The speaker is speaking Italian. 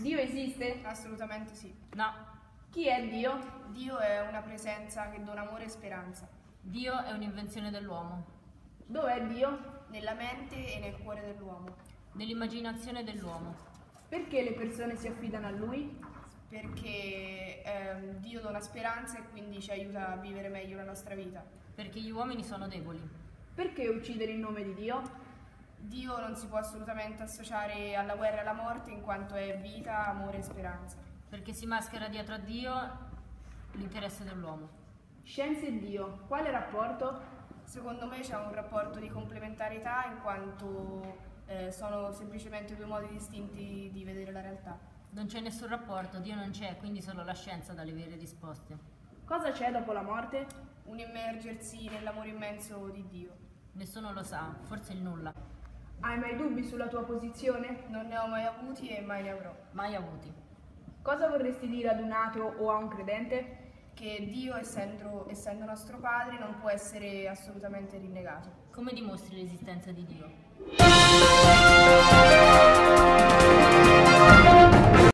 Dio esiste? assolutamente sì. No. Chi è Dio? Dio è una presenza che dona amore e speranza. Dio è un'invenzione dell'uomo, Dov'è Dio? Nella mente e nel cuore dell'uomo. nell'immaginazione dell'uomo, Perché le persone si affidano a Lui? Perché ehm, Dio dona speranza e quindi ci aiuta a vivere meglio la nostra vita. perché gli uomini sono deboli, Perché uccidere in nome di Dio? Dio non si può assolutamente associare alla guerra e alla morte in quanto è vita, amore e speranza. perché si maschera dietro a Dio l'interesse dell'uomo. Scienza e Dio, quale rapporto? Secondo me c'è un rapporto di complementarietà in quanto eh, sono semplicemente due modi distinti di vedere la realtà. Non c'è nessun rapporto, Dio non c'è, quindi solo la scienza dà le vere risposte. Cosa c'è dopo la morte? Un immergersi nell'amore immenso di Dio. Nessuno lo sa, forse il nulla, Hai mai dubbi sulla tua posizione? Non ne ho mai avuti e mai ne avrò. mai avuti. Cosa vorresti dire ad un ateo o a un credente? Che Dio, essendo, essendo nostro Padre, non può essere assolutamente rinnegato. Come dimostri l'esistenza di Dio?